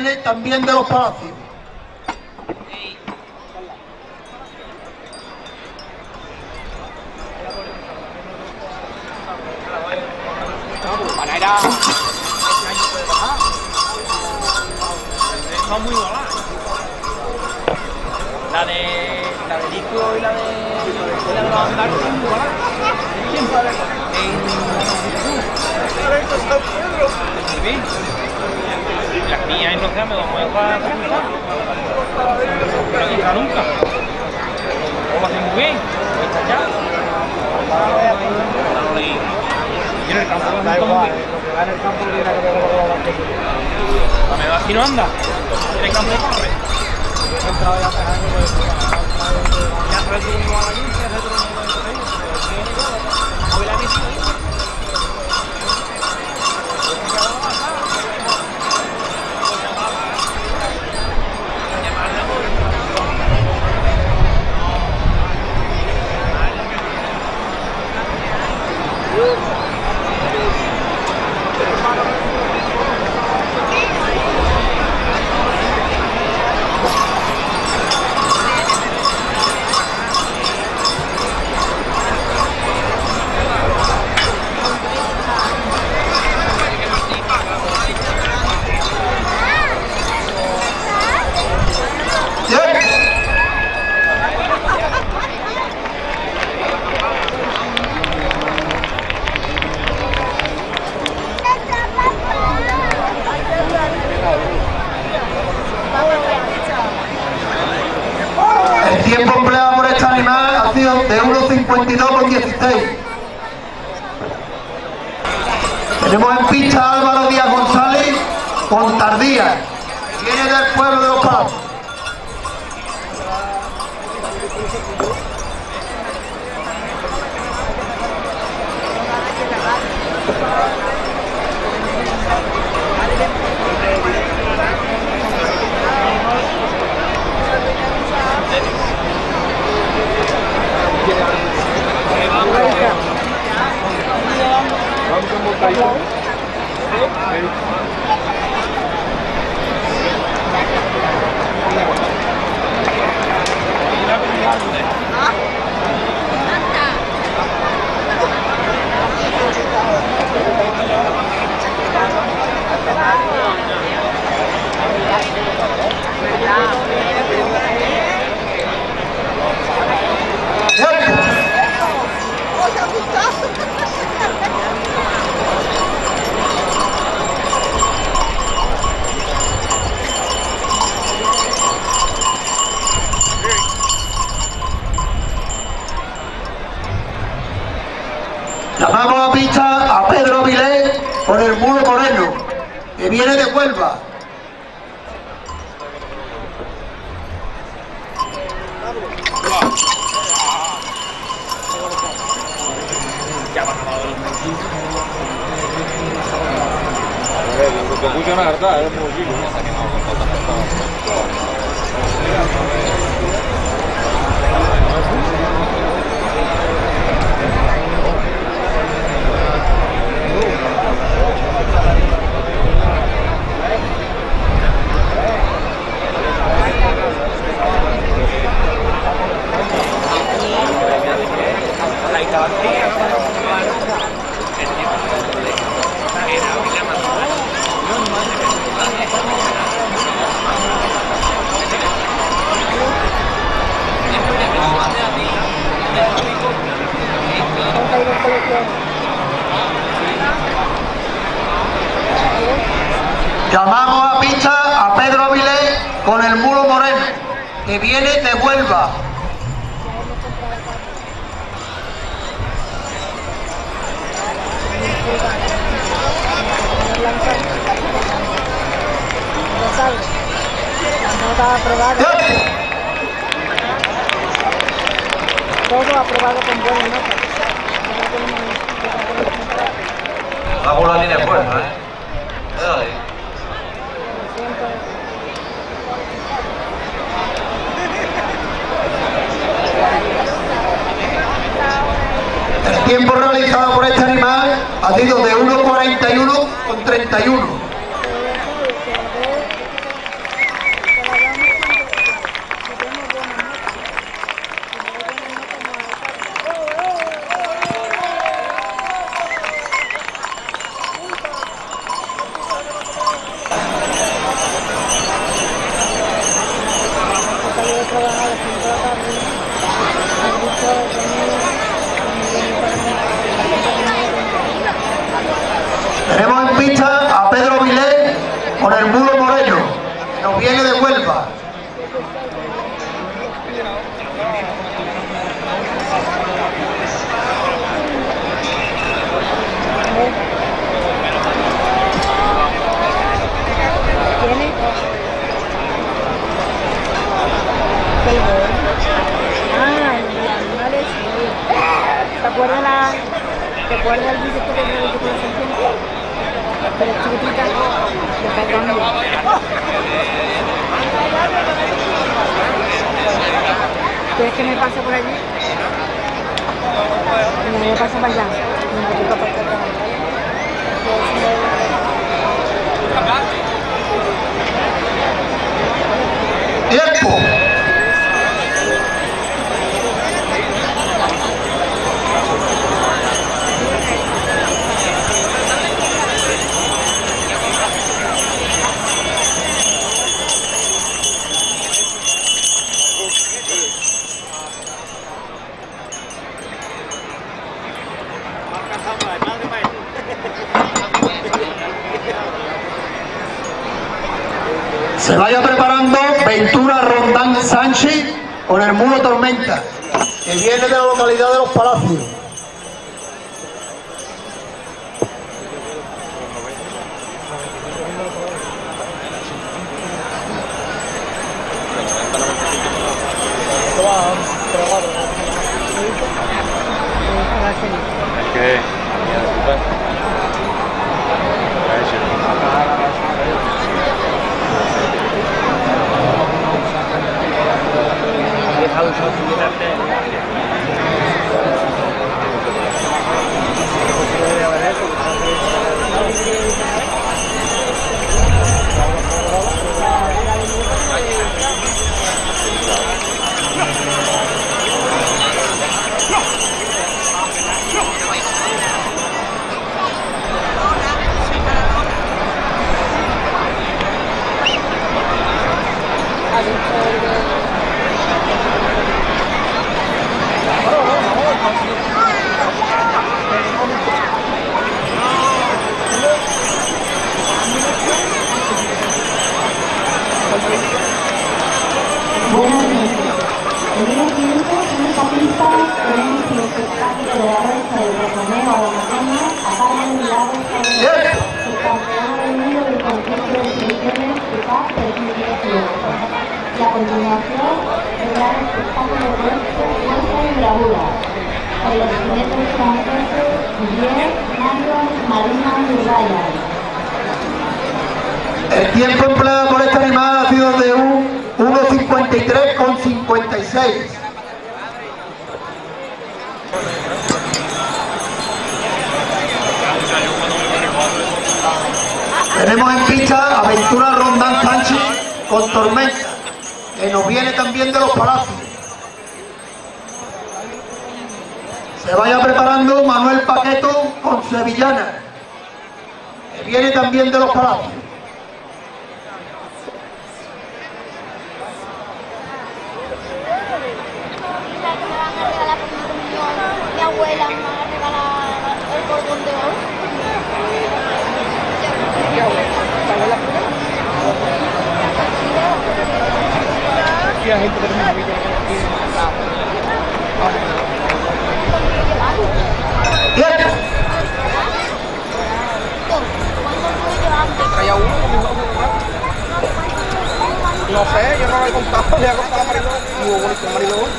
viene también de los palacios. Son muy igualadas. La de. La de Nico y la de. La de los andares son muy igualadas. ¿Quién sabe? En. Muy bien. Las mías en los me las voy a No nunca. Lo hacen muy bien. Está ya. Y en el campo lo bien. La medida aquí no anda. En el campo 1.52 con 16. Tenemos en pista a Álvaro Díaz González con Tardía, viene del pueblo de los Palacios. Tiempo. Lo que escuchan la verdad es Llamamos a pista a Pedro Vilés con el muro moreno, que viene de Huelva. Todo aprobado con buena nota. Hago la línea ¿eh? El tiempo realizado por este animal ha sido de 1.41 con 31. Localidad de Los Palacios. De la Rocha y de Romeo a la Macaña a Carmen Milagros Bien. subcampeona del mundo del concurso de selecciones de paz del 2018. Y a continuación, el gran espectáculo de danza y bravura. Con los jinetes franceses Guillermo, Marion, Marina y Ryan. El tiempo empleado por esta animal ha sido de un 1.53 con 56. Tenemos en pista Aventura Rondán Sánchez con Tormenta, que nos viene también de los palacios. Se vaya preparando Manuel Paqueto con Sevillana, que viene también de los palacios. किया है किधर में Kayak no sé, yo no lo he contado, le he contado a Marilón, digo, bonito, Marilón.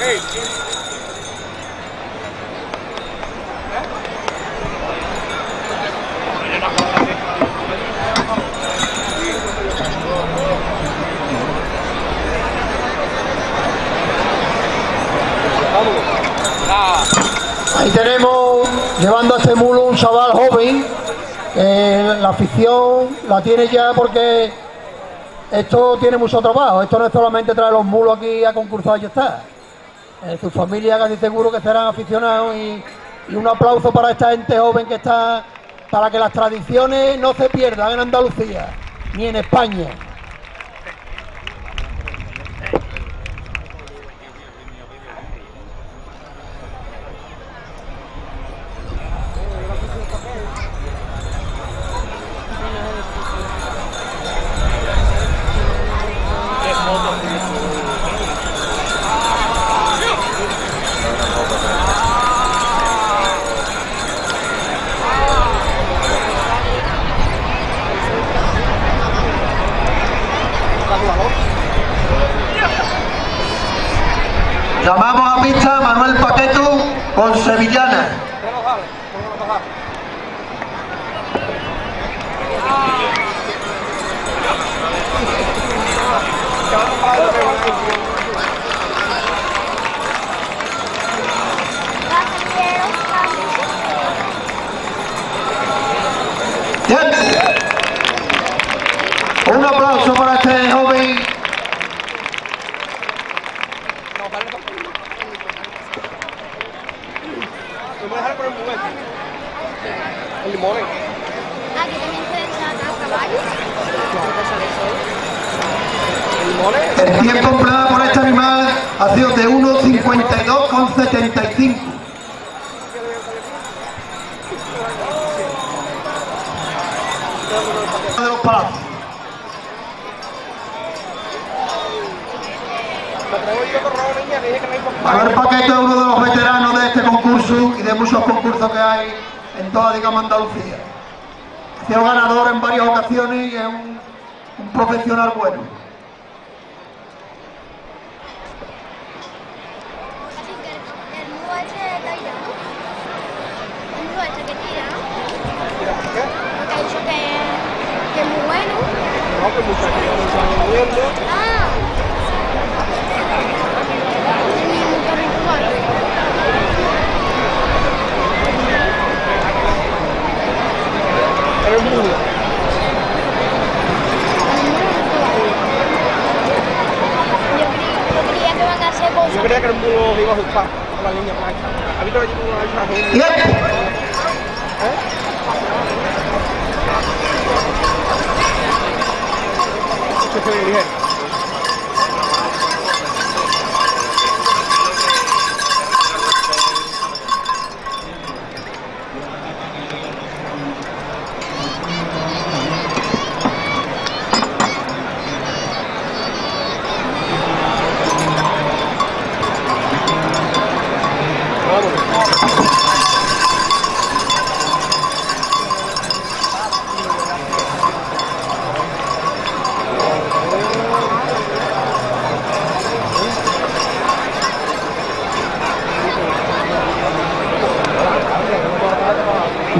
Hey, llevando a este mulo un chaval joven. que la afición la tiene ya porque esto tiene mucho trabajo. Esto no es solamente traer los mulos aquí a concursar y ya está. Eh, su familia casi seguro que serán aficionados y un aplauso para esta gente joven que está para que las tradiciones no se pierdan en Andalucía ni en España. Es un, un profesional bueno. Así que el mudo ese está ahí, ¿no? El mudo ese que tira, ¿no? Porque ha dicho que, que es muy bueno. No, que aquí, mucho moviendo. Hacer Yo cosas. creía que el mudo iba a ajustar con la línea plancha. ¿Has visto que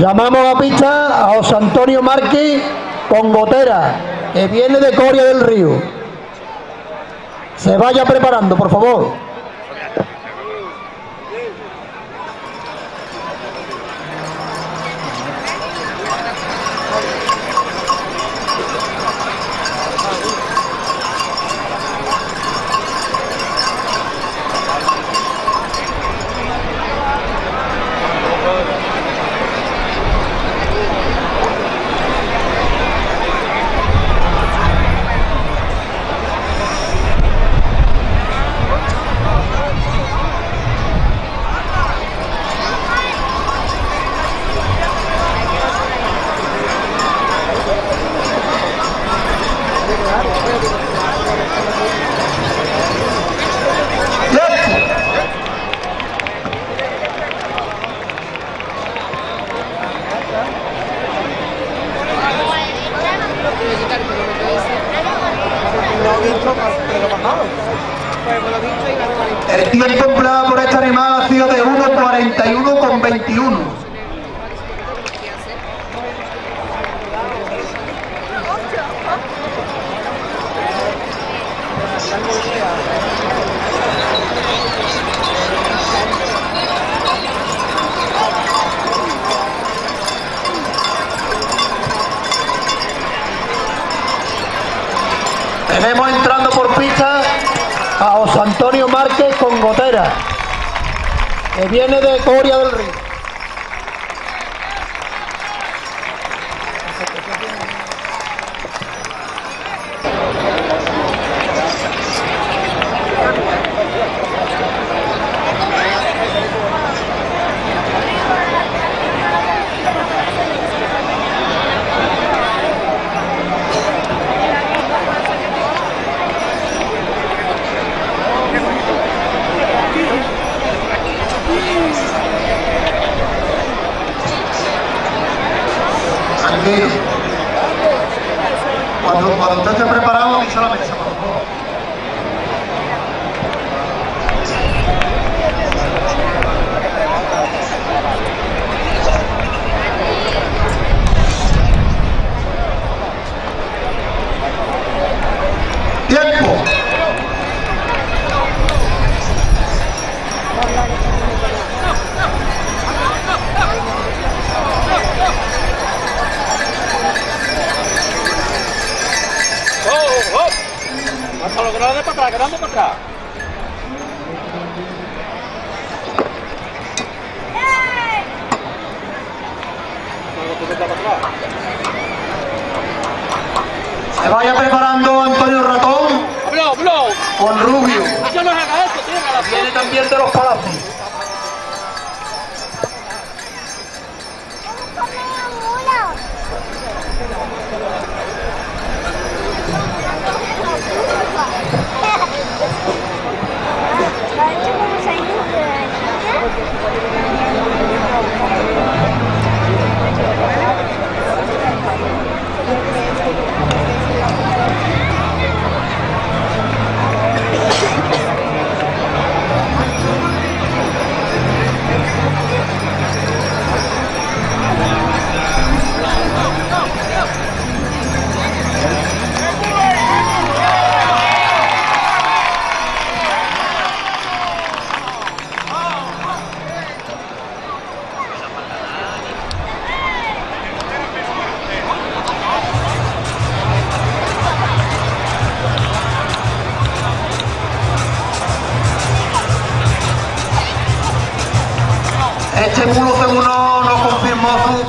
Llamamos a pista a José Antonio Márquez con gotera, que viene de Coria del Río. Se vaya preparando, por favor.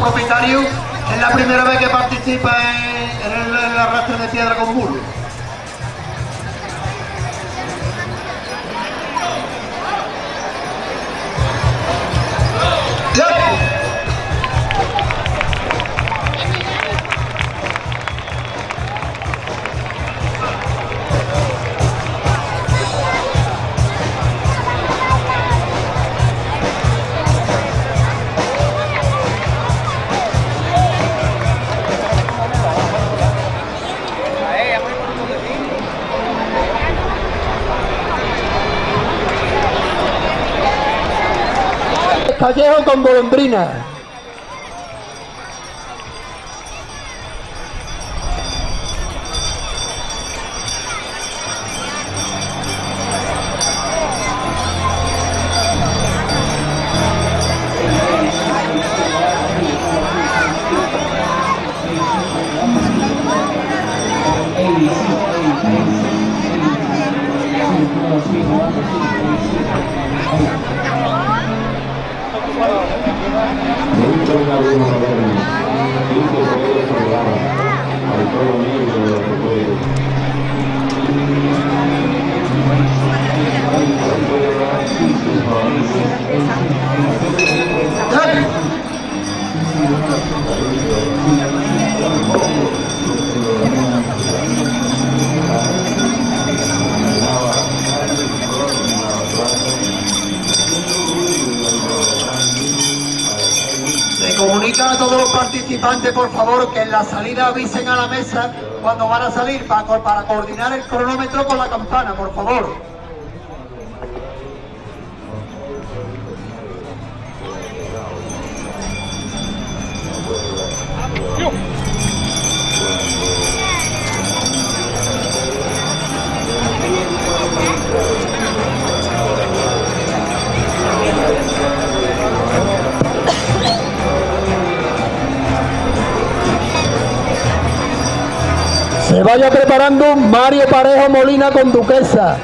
Propietario, es la primera vez que participa en, en el, arrastre de piedra con mulo. Callejo con golondrina. Por favor, que en la salida avisen a la mesa cuando van a salir para coordinar el cronómetro con la campana, por favor. Se vaya preparando Mario Parejo Molina con Duquesa.